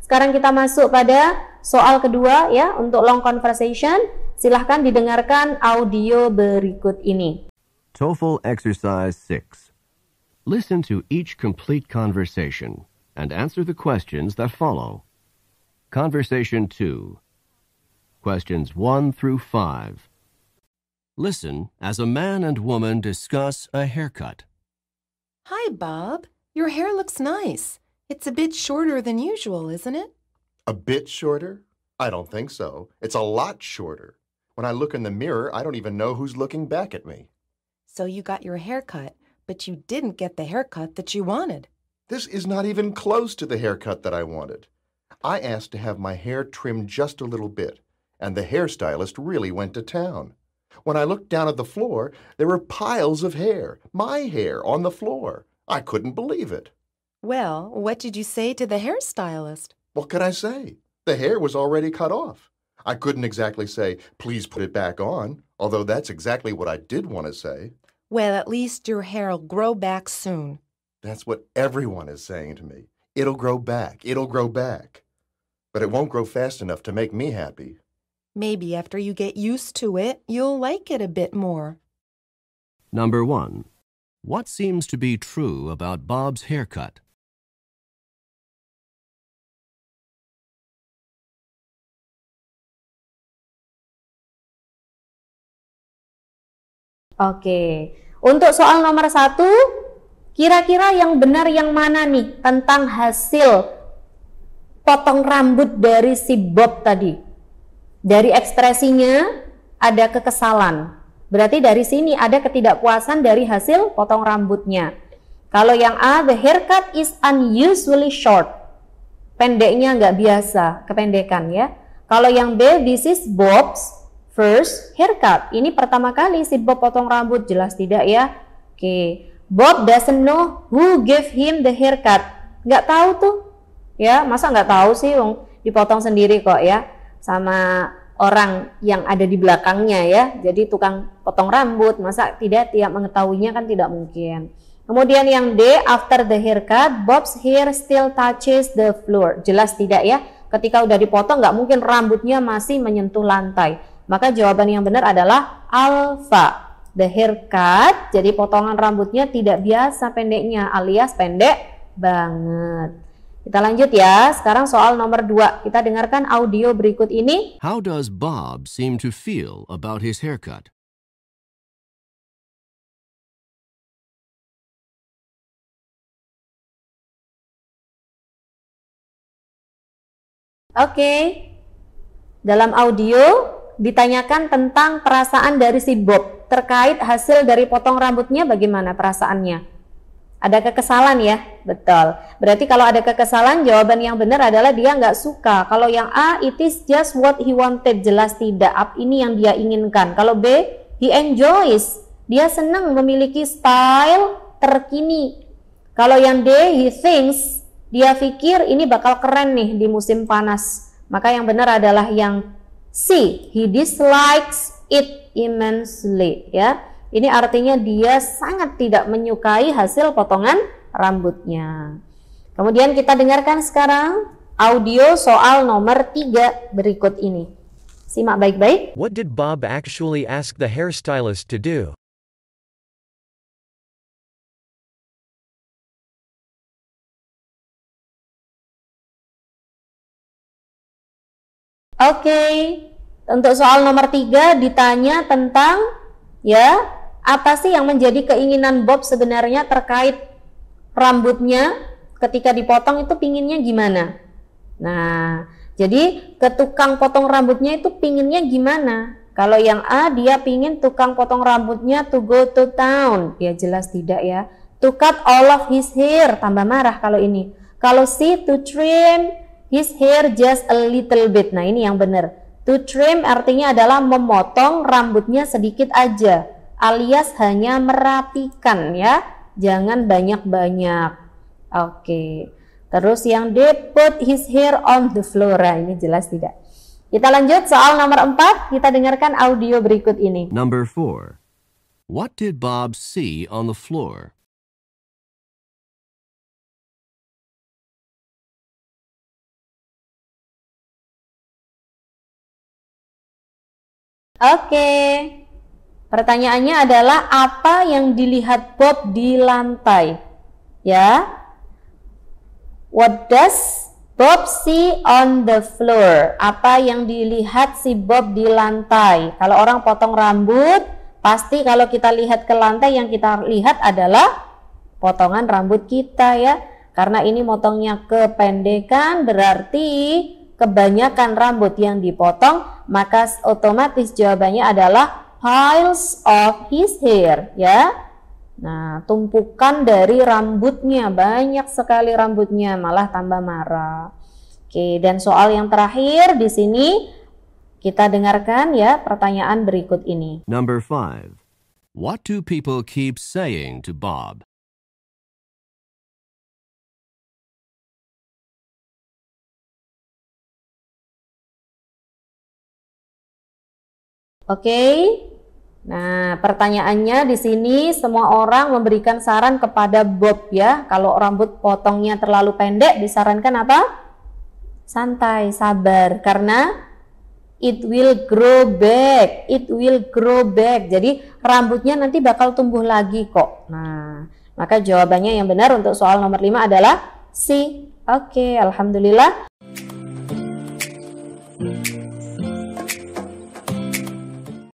Sekarang kita masuk pada soal kedua ya untuk long conversation. Silahkan didengarkan audio berikut ini. TOEFL Exercise 6. Listen to each complete conversation and answer the questions that follow. Conversation 2. Questions 1 through 5. Listen as a man and woman discuss a haircut. Hi, Bob. Your hair looks nice. It's a bit shorter than usual, isn't it? A bit shorter? I don't think so. It's a lot shorter. When I look in the mirror, I don't even know who's looking back at me. So you got your hair cut, but you didn't get the haircut that you wanted. This is not even close to the haircut that I wanted. I asked to have my hair trimmed just a little bit, and the hairstylist really went to town. When I looked down at the floor, there were piles of hair, my hair, on the floor. I couldn't believe it. Well, what did you say to the hairstylist? What could I say? The hair was already cut off. I couldn't exactly say, please put it back on, although that's exactly what I did want to say. Well, at least your hair'll grow back soon. That's what everyone is saying to me. It'll grow back, it'll grow back. But it won't grow fast enough to make me happy. Maybe after you get used to it, you'll like it a bit more. Number 1. What seems to be true about Bob's haircut? Oke, untuk soal nomor satu, kira-kira yang benar yang mana nih tentang hasil potong rambut dari si Bob tadi? Dari ekspresinya ada kekesalan. Berarti dari sini ada ketidakpuasan dari hasil potong rambutnya. Kalau yang A, the haircut is unusually short. Pendeknya nggak biasa, kependekan ya. Kalau yang B, this is Bob's First, haircut. Ini pertama kali si Bob potong rambut, jelas tidak ya? Oke, Bob doesn't know who gave him the haircut. Nggak tahu tuh, ya? Masa nggak tahu sih, dipotong sendiri kok ya, sama orang yang ada di belakangnya ya. Jadi tukang potong rambut, masa tidak tiap mengetahuinya kan tidak mungkin. Kemudian yang D, after the haircut, Bob's hair still touches the floor. Jelas tidak ya? Ketika udah dipotong nggak mungkin rambutnya masih menyentuh lantai maka jawaban yang benar adalah alfa. The haircut, jadi potongan rambutnya tidak biasa pendeknya alias pendek banget. Kita lanjut ya. Sekarang soal nomor 2. Kita dengarkan audio berikut ini. How does Bob seem to feel about his haircut? Oke. Okay. Dalam audio ditanyakan tentang perasaan dari si Bob terkait hasil dari potong rambutnya bagaimana perasaannya. Ada kekesalan ya, betul. Berarti kalau ada kekesalan, jawaban yang benar adalah dia nggak suka. Kalau yang A, it is just what he wanted, jelas tidak. Up ini yang dia inginkan. Kalau B, he enjoys, dia senang memiliki style terkini. Kalau yang D, he thinks, dia pikir ini bakal keren nih di musim panas. Maka yang benar adalah yang C. He dislikes it immensely. Ya, ini artinya dia sangat tidak menyukai hasil potongan rambutnya. Kemudian kita dengarkan sekarang audio soal nomor 3 berikut ini. Simak baik-baik. What did Bob actually ask the hairstylist to do? Oke, okay. untuk soal nomor tiga ditanya tentang ya apa sih yang menjadi keinginan Bob sebenarnya terkait rambutnya ketika dipotong itu pinginnya gimana? Nah, jadi ke tukang potong rambutnya itu pinginnya gimana? Kalau yang A dia pingin tukang potong rambutnya to go to town, ya jelas tidak ya. To cut all of his hair, tambah marah kalau ini. Kalau C to trim his hair just a little bit. Nah, ini yang benar. To trim artinya adalah memotong rambutnya sedikit aja, alias hanya merapikan ya, jangan banyak-banyak. Oke. Terus yang D put his hair on the floor. Nah, ini jelas tidak. Kita lanjut soal nomor 4, kita dengarkan audio berikut ini. Number 4. What did Bob see on the floor? Oke. Okay. Pertanyaannya adalah apa yang dilihat Bob di lantai? Ya. What does Bob see on the floor? Apa yang dilihat si Bob di lantai? Kalau orang potong rambut, pasti kalau kita lihat ke lantai yang kita lihat adalah potongan rambut kita ya. Karena ini motongnya kependekan berarti kebanyakan rambut yang dipotong, maka otomatis jawabannya adalah piles of his hair ya. Nah, tumpukan dari rambutnya banyak sekali rambutnya, malah tambah marah. Oke, dan soal yang terakhir di sini kita dengarkan ya pertanyaan berikut ini. Number 5. What do people keep saying to Bob? Oke. Nah, pertanyaannya di sini semua orang memberikan saran kepada Bob ya. Kalau rambut potongnya terlalu pendek disarankan apa? Santai, sabar karena it will grow back. It will grow back. Jadi rambutnya nanti bakal tumbuh lagi kok. Nah, maka jawabannya yang benar untuk soal nomor 5 adalah C. Oke, alhamdulillah.